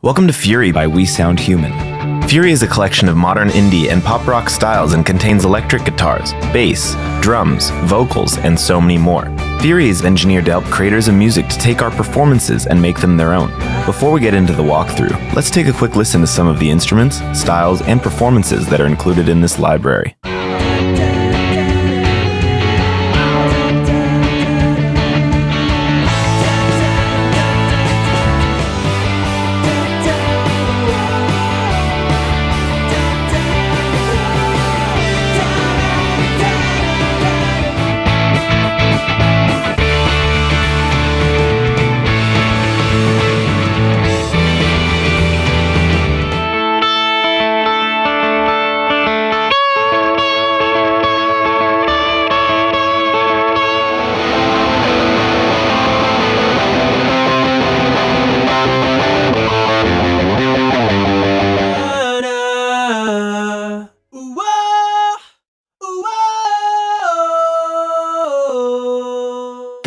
Welcome to Fury by We Sound Human. Fury is a collection of modern indie and pop rock styles and contains electric guitars, bass, drums, vocals, and so many more. Fury is engineered to help creators of music to take our performances and make them their own. Before we get into the walkthrough, let's take a quick listen to some of the instruments, styles, and performances that are included in this library.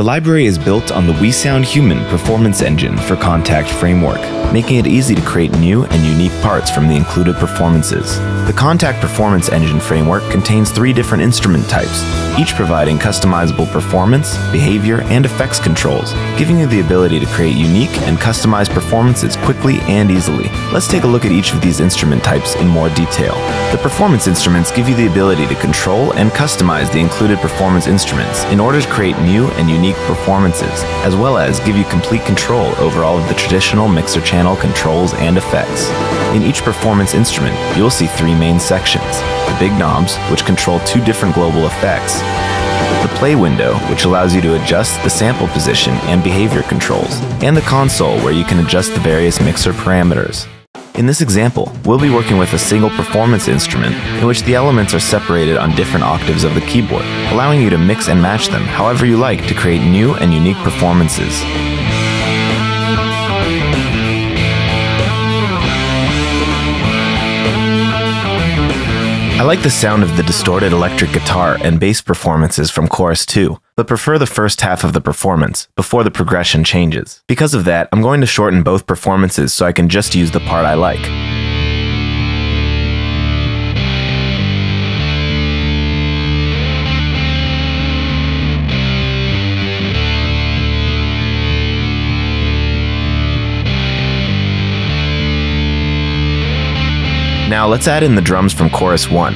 The library is built on the We Sound Human performance engine for Kontakt framework, making it easy to create new and unique parts from the included performances. The Kontakt Performance Engine framework contains three different instrument types, each providing customizable performance, behavior, and effects controls, giving you the ability to create unique and customized performances quickly and easily. Let's take a look at each of these instrument types in more detail. The performance instruments give you the ability to control and customize the included performance instruments in order to create new and unique performances, as well as give you complete control over all of the traditional mixer channel controls and effects. In each performance instrument, you will see three main sections the big knobs, which control two different global effects, the play window, which allows you to adjust the sample position and behavior controls, and the console, where you can adjust the various mixer parameters. In this example, we'll be working with a single performance instrument in which the elements are separated on different octaves of the keyboard, allowing you to mix and match them however you like to create new and unique performances. I like the sound of the distorted electric guitar and bass performances from Chorus 2, but prefer the first half of the performance, before the progression changes. Because of that, I'm going to shorten both performances so I can just use the part I like. Now let's add in the drums from chorus 1.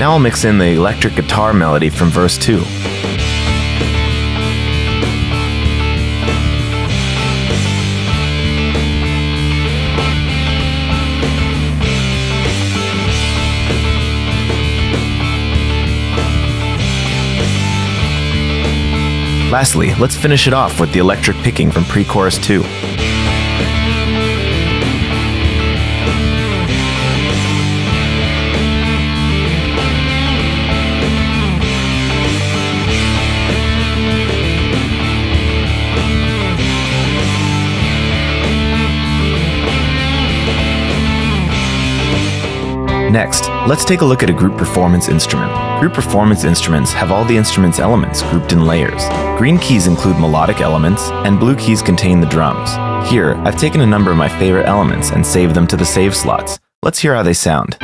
Now I'll mix in the electric guitar melody from verse 2. Lastly, let's finish it off with the electric picking from pre-chorus 2. Next, let's take a look at a group performance instrument. Group performance instruments have all the instrument's elements grouped in layers. Green keys include melodic elements, and blue keys contain the drums. Here, I've taken a number of my favorite elements and saved them to the save slots. Let's hear how they sound.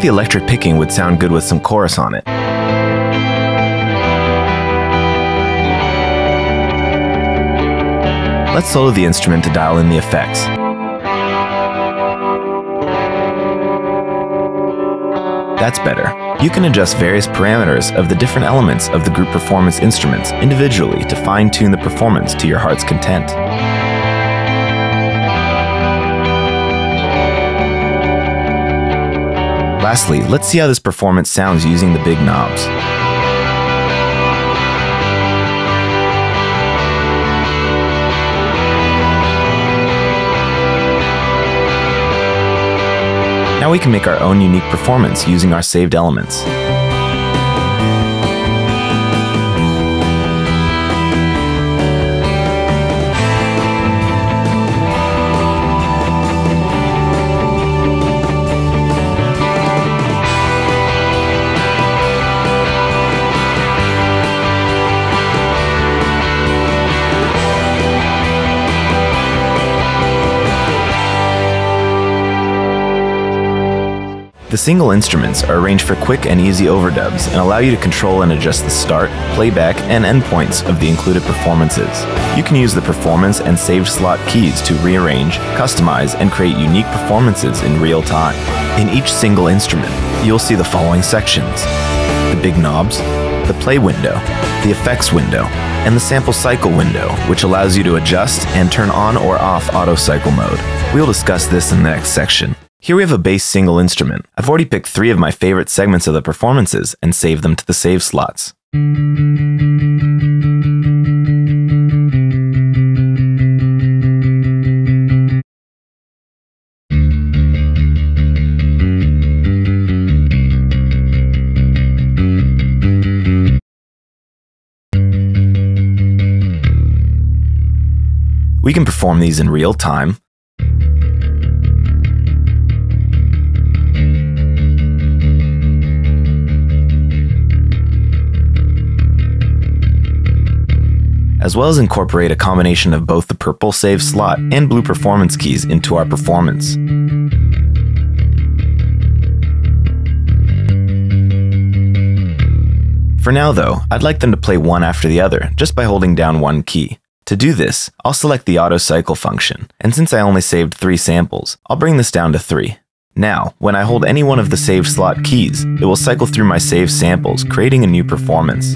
Think the electric picking would sound good with some chorus on it. Let's solo the instrument to dial in the effects. That's better. You can adjust various parameters of the different elements of the group performance instruments individually to fine-tune the performance to your heart's content. Lastly, let's see how this performance sounds using the big knobs. Now we can make our own unique performance using our saved elements. The single instruments are arranged for quick and easy overdubs and allow you to control and adjust the start, playback, and endpoints of the included performances. You can use the performance and saved slot keys to rearrange, customize, and create unique performances in real time. In each single instrument, you'll see the following sections. The big knobs, the play window, the effects window, and the sample cycle window, which allows you to adjust and turn on or off auto cycle mode. We'll discuss this in the next section. Here we have a bass single instrument. I've already picked three of my favorite segments of the performances and saved them to the save slots. We can perform these in real time, as well as incorporate a combination of both the purple save slot and blue performance keys into our performance. For now though, I'd like them to play one after the other, just by holding down one key. To do this, I'll select the auto cycle function, and since I only saved three samples, I'll bring this down to three. Now, when I hold any one of the save slot keys, it will cycle through my saved samples, creating a new performance.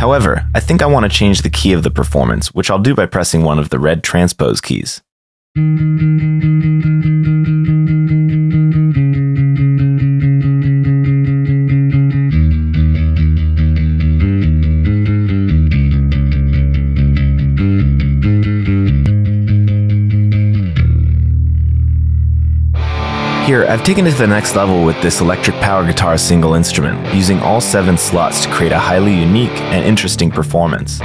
However, I think I want to change the key of the performance, which I'll do by pressing one of the red transpose keys. Here, I've taken it to the next level with this electric power guitar single instrument, using all seven slots to create a highly unique and interesting performance.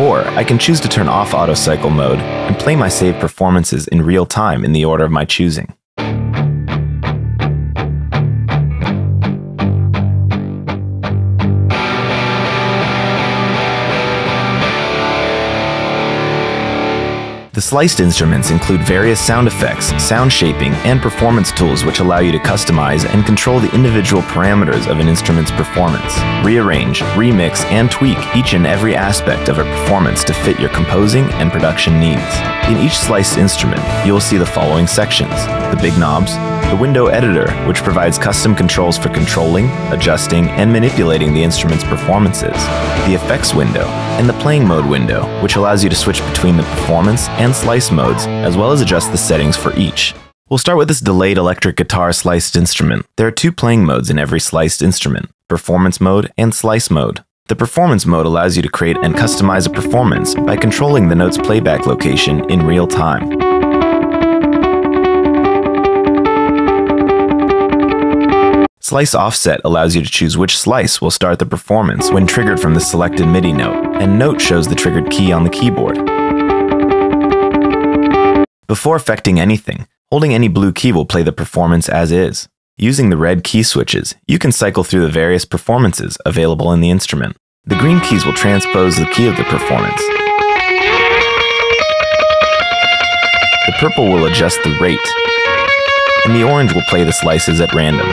Or I can choose to turn off auto cycle mode and play my saved performances in real time in the order of my choosing. Sliced instruments include various sound effects, sound shaping, and performance tools which allow you to customize and control the individual parameters of an instrument's performance, rearrange, remix, and tweak each and every aspect of a performance to fit your composing and production needs. In each sliced instrument, you will see the following sections. The big knobs, the window editor, which provides custom controls for controlling, adjusting, and manipulating the instrument's performances, the effects window, and the playing mode window, which allows you to switch between the performance and slice modes, as well as adjust the settings for each. We'll start with this delayed electric guitar sliced instrument. There are two playing modes in every sliced instrument, performance mode and slice mode. The performance mode allows you to create and customize a performance by controlling the note's playback location in real time. Slice Offset allows you to choose which slice will start the performance when triggered from the selected MIDI note, and Note shows the triggered key on the keyboard. Before affecting anything, holding any blue key will play the performance as is. Using the red key switches, you can cycle through the various performances available in the instrument. The green keys will transpose the key of the performance. The purple will adjust the rate, and the orange will play the slices at random.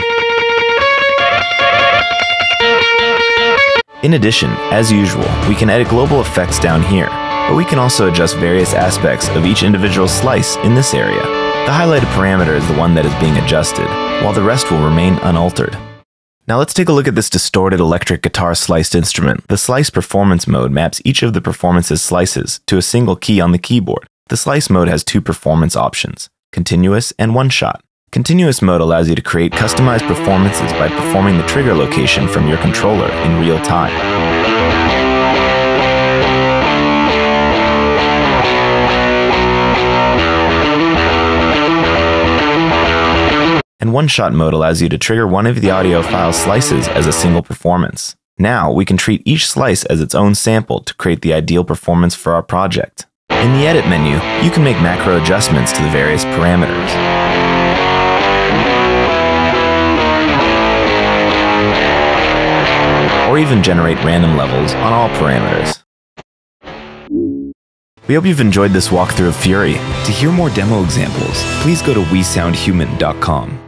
In addition, as usual, we can edit global effects down here, but we can also adjust various aspects of each individual slice in this area. The highlighted parameter is the one that is being adjusted, while the rest will remain unaltered. Now let's take a look at this distorted electric guitar sliced instrument. The slice performance mode maps each of the performance's slices to a single key on the keyboard. The slice mode has two performance options, continuous and one shot. Continuous mode allows you to create customized performances by performing the trigger location from your controller in real time. And one-shot mode allows you to trigger one of the audio file slices as a single performance. Now, we can treat each slice as its own sample to create the ideal performance for our project. In the Edit menu, you can make macro adjustments to the various parameters. Or even generate random levels on all parameters. We hope you've enjoyed this walkthrough of Fury. To hear more demo examples, please go to wesoundhuman.com.